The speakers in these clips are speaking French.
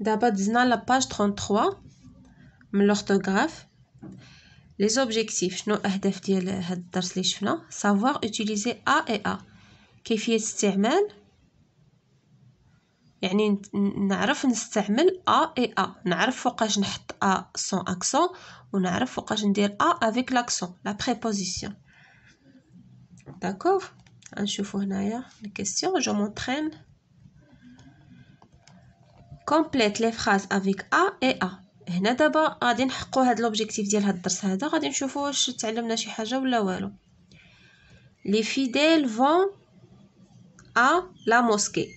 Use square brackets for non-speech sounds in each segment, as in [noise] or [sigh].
دابا دزنا لا باج 33 من l'orthographe لي زوبجيكتيف شنو الاهداف ديال هاد الدرس اللي شفنا سافوار اوتيليزي ا اي ا كيفيه استعمال يعني نعرف نستعمل ا اي ا نعرف فوقاش نحط ا سون اكسون ونعرف فوقاش ندير ا افيك لاكسون لا بريبوزيسيون داكوغ نشوفو هنايا لي كيسيون جو مونطرين كومبليت لي فراز افيك ا اي ا هنا دابا غادي نحققو هاد لوبجيكتيف ديال هاد الدرس هذا. غادي نشوفو واش تعلمنا شي حاجة ولا والو. لي فيديل فون ا لا موسكي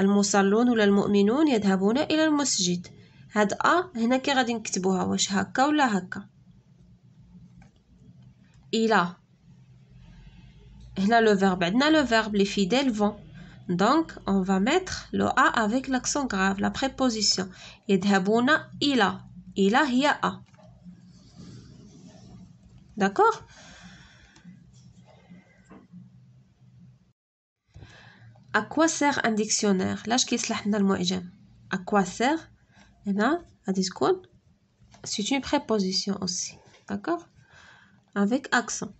المصلون ولا المؤمنون يذهبون إلى المسجد. هاد ا هنا كي غادي نكتبوها واش هكا ولا هكا. إلى. هنا لو فيرب عندنا لو فيرب لي فيديل فون Donc, on va mettre le A avec l'accent grave, la préposition. Yedhabuna ila. Ila hiya A. D'accord? À quoi sert un dictionnaire? Là, je vais À quoi sert? Eh C'est une préposition aussi. D'accord? Avec accent.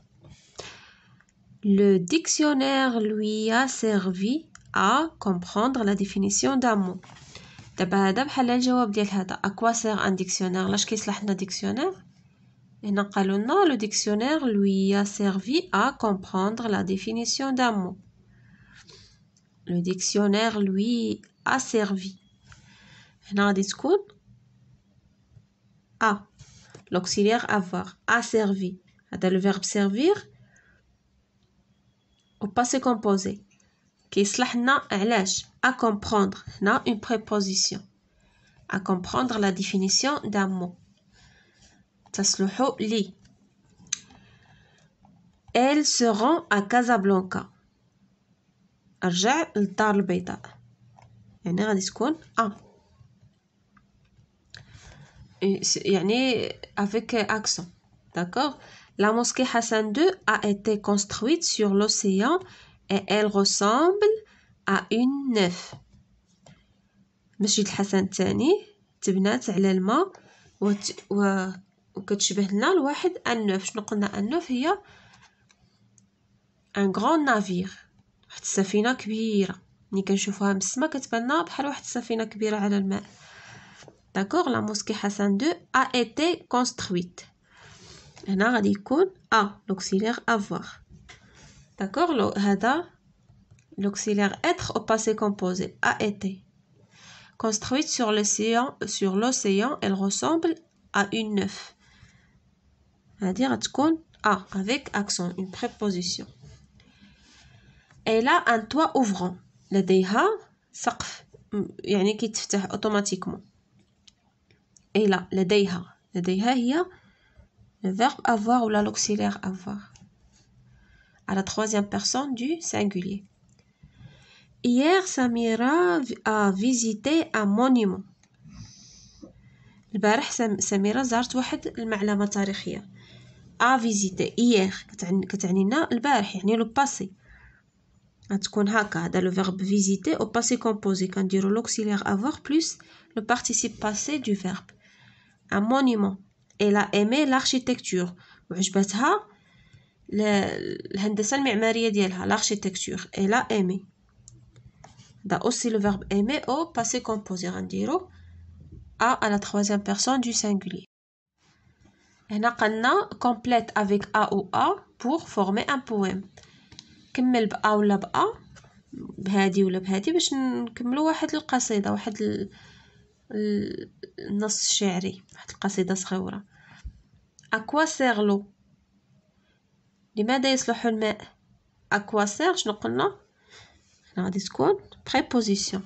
Le dictionnaire lui a servi à comprendre la définition d'un mot دابا هذا بحال الجواب ديال هذا à quoi sert un dictionnaire لاش كيصلح لنا dictionnaire هنا قالوا لنا le dictionnaire lui a servi à comprendre la définition d'un mot le dictionnaire lui a servi هنا غادي تكون a l'auxiliaire avoir a servi هذا le verbe servir au passé composé كيصلحنا علاش à comprendre هنا une préposition à comprendre la définition d'un mot تصلح لي elle se rend à Casablanca ارجع للدار البيضاء يعني غادي تكون ا يعني avec accent d'accord la mosquée Hassan II a été construite sur l'océan et elle ressemble à une nef مسجد الحسن الثاني تبنات على الماء وت... و... وكتشبه لنا لواحد النوف شنو قلنا النوف هي ان غران نافير واحد السفينه كبيره ملي كنشوفوها من السما كتبان لنا بحال واحد السفينه كبيره على الماء داكوغ لا موسكي حسن دو ا ايتي كونسترويت هنا غادي يكون ا لوكسيلير افوار داكوغ لو هذا l'auxiliaire être au passé composé a été. Construite sur l'océan, sur l'océan, elle ressemble à une neuf. C'est-à-dire a avec accent, une préposition. Elle a un toit ouvrant. لديها سقف يعني كيتفتح automatiquement. Elle a لديها لديها هي le verbe avoir ou l'auxiliaire avoir. À la troisième personne du singulier. Hier, Samira a visité un monument. البارح سميرة زارت واحد المعلمة تاريخية a visité hier كتعني كتعني لنا البارح يعني لو باسي غتكون هكا هذا لو فيرب visiter au passé composé كنديرو l'auxiliaire avoir plus le participe passé du verbe un monument elle a aimé l'architecture وعجبتها الهندسة المعمارية ديالها لاركتيكتور اي لا ايمي دا اوسي لو فيرب ايمي أو باسي كومبوزي غنديرو ا ا لا ترويزيام بيرسون دو سينغولي هنا قلنا كومبليت افيك ا أو ا بور فورمي ان بويم كمل با ا ولا با ا بهادي ولا بهادي باش نكملو واحد القصيدة واحد النص الشعري واحد القصيدة صغيرة. اكوا سيغلو لماذا يصلح الماء أكوا سيغ شنو قلنا هنا غادي تكون préposition.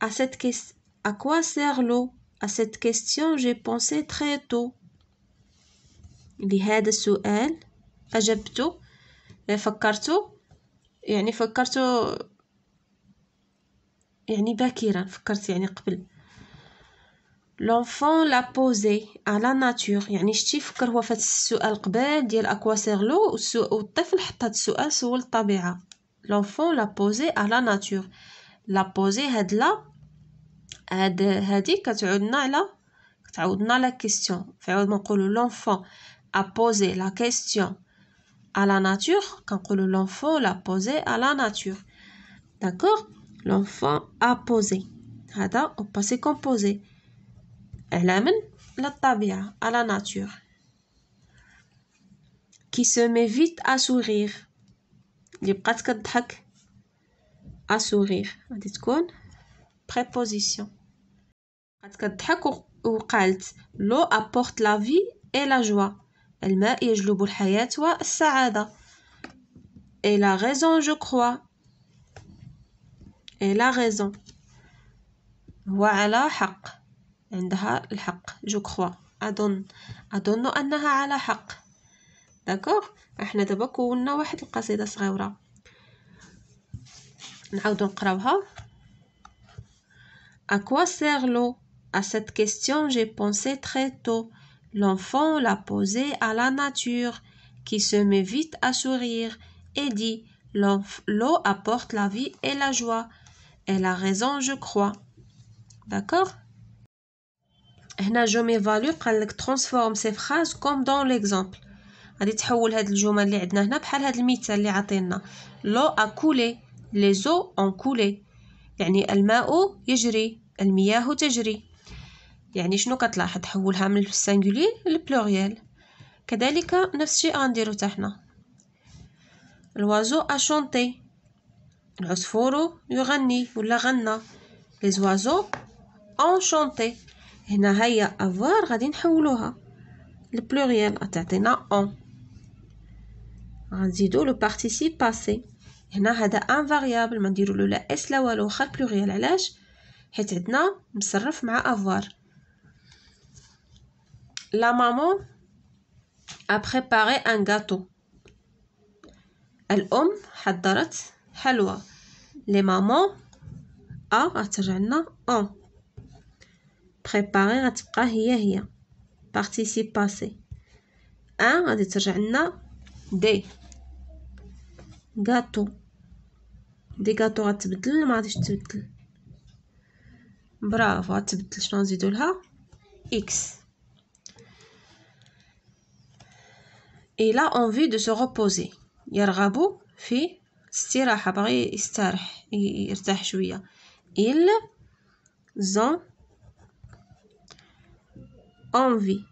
À, cette question, à quoi sert l'eau À cette question, j'ai pensé très tôt. لهذا السؤال أجبت فكرت يعني فكرت يعني باكرا فكرت يعني قبل l'enfant l'a posé à la nature يعني شتي فكر هو في السؤال قبل ديال اكوا سيغ لو والطفل حط هذا السؤال سول الطبيعه l'enfant l'a posé à la nature la posé هاد لا هاد هادي كتعودنا على كتعودنا لا كيسيون فعود ما نقولوا لونفون a posé la question à la nature كنقولوا l'enfant l'a posé à la nature d'accord l'enfant a posé هذا au passé composé على من للطبيعة à la nature qui se met vite à sourire اللي بقات كتضحك à sourire غادي تكون préposition بقات كتضحك وقالت l'eau apporte la vie et la joie الماء يجلب الحياة والسعادة et la raison je crois et la raison هو على حق عندها الحق je crois أظن أظن أنها على حق داكوغ احنا دابا كونا واحد القصيدة صغيرة نعاودو نقراوها À quoi sert l'eau À cette question j'ai pensé très tôt. L'enfant l'a posé à la nature, qui se met vite à sourire et dit L'eau apporte la vie et la joie. Elle a raison, je crois. D'accord هنا جو فالو قال لك ترانسفورم سي فراز كوم دون ليكزامبل غادي تحول هاد الجمل اللي عندنا هنا بحال هاد المثال اللي عطينا. لو ا كولي لي زو اون كولي. يعني الماء يجري المياه تجري. يعني شنو كتلاحظ؟ حولها من السانغولي للبلوريال. كذلك نفس الشيء غنديرو حتى حنا الوازو اشونتي العصفور يغني ولا غنى. لي زوازو اونشونتي هنا هي أفوار غادي نحولوها البلوريال غتعطينا أون غنزيدو لو بارتيسيب باسي هنا هذا أن فاريابل ما نديرو له لا إس لا والو واخا البلوريال علاش حيت عندنا مصرف مع أفوار La maman a préparé un gâteau. الأم حضرت حلوى. Les mamans a غترجع لنا on. préparé غتبقى هي هي. participe passé. un غادي ترجع لنا دي. gâteau. دي gâteau غتبدل ما غاديش تبدل. برافو غتبدل شنو نزيدو لها اكس il a envie de se reposer يرغب في استراحة بغي يستريح يرتاح شوية ils ont envie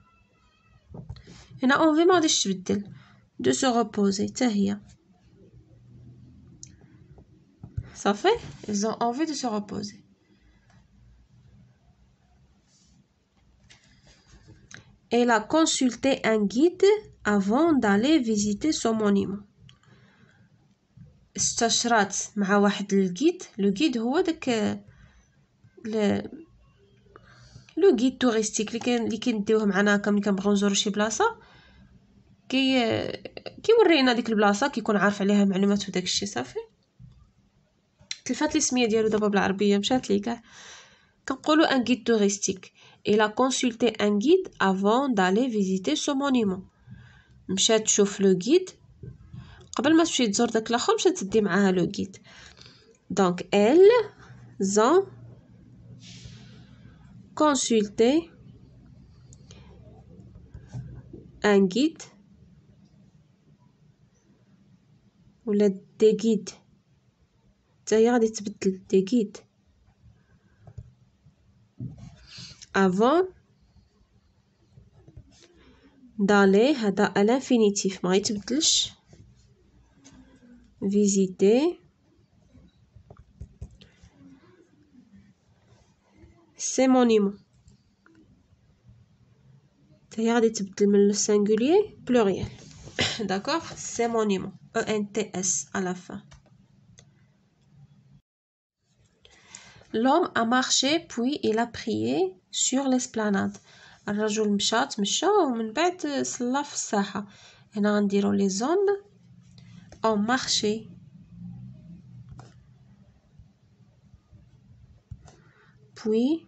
هنا envie ما غاديش تبدل de se reposer حتى هي صافي ils ont envie de se reposer Elle a consulté un guide avant d'aller visiter son monument. استشرت مع واحد الجيد لو جيد هو داك لو جيد توريستيك اللي كان اللي كنديوه معنا هكا ملي كنبغيو نزورو شي بلاصة كي كيورينا ديك البلاصة كيكون عارف عليها معلومات وداك الشيء صافي تلفات لي سمية ديالو دابا بالعربية مشات لي كاع كنقولوا ان جيد توريستيك Il a consulté un guide avant d'aller visiter ce monument. مشات تشوف لو guide قبل ما تمشي تزور داك الآخر مشات تدي معاها لو guide. Donc elles ont consulté un guide ولا دي guides حتى هي غادي تبدل دي guides avant d'aller هذا l'infinitif ما يتبدلش visiter ces monuments هي غادي تبدل من لو singulier pluriel [coughs] d'accord ces monuments e n t s à la fin L'homme a marché puis il a prié sur l'esplanade الرجل مشى تمشى ومن بعد صلى في الساحة هنا غنديرو لي زون او مارشي puis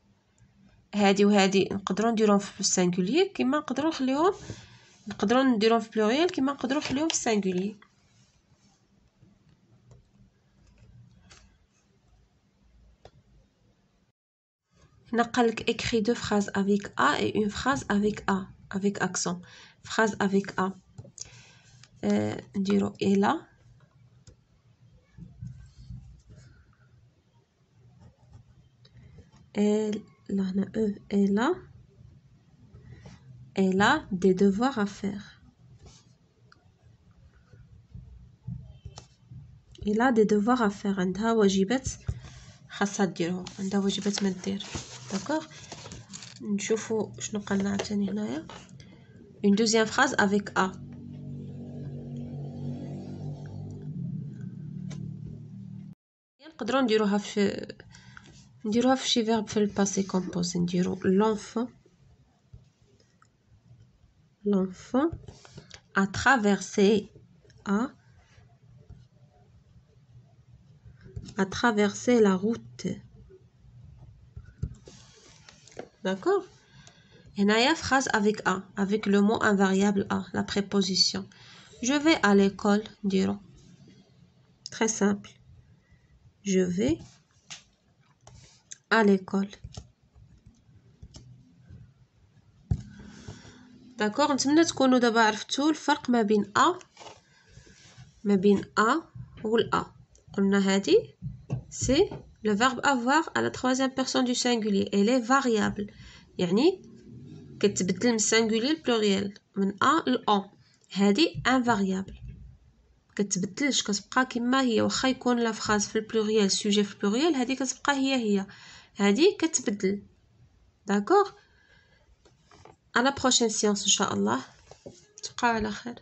هادي وهادي نقدروا نديروهم في السانغولير كما نقدروا نخليوهم نقدروا نديروهم في بلوريال كما نقدروا نخليوهم في السانغولير هنا قالك écrit deux phrases avec a et une phrase avec a avec accent. Phrase avec a. نديرو إلا. elle là هنا e elle a elle a des devoirs à faire elle a des devoirs à faire عندها واجبات خاصها ديرهم عندها واجبات ما دير داكوغ نشوفو شنو قالنا عاوتاني هنايا une deuxième phrase avec a نقدروا نديروها في نديروها في شي فيرب في الباسي كومبوز نديرو l'enfant l'enfant a traversé a a traversé la route d'accord هنايا phrase avec a avec le mot invariable a la préposition je vais à l'école نديرو très simple je vais à l'école داكوغ نتمنى تكونوا دابا عرفتوا الفرق ما بين ا ما بين ا والأ قلنا هادي سي لو فيرب افوار على تروازيام بيرسون دو سينغولير الي فاريابل يعني كتبدل من السينغولير البلوريال من ا ل أو هادي انفاريابل كتبدلش كتبقى كما هي. واخا يكون لا فراز في البلوريال سوجي في البلوريال هادي كتبقى هي هي. هادي كتبدل. داكوغ على بروشين سيونس إن شاء الله. تبقاو على خير.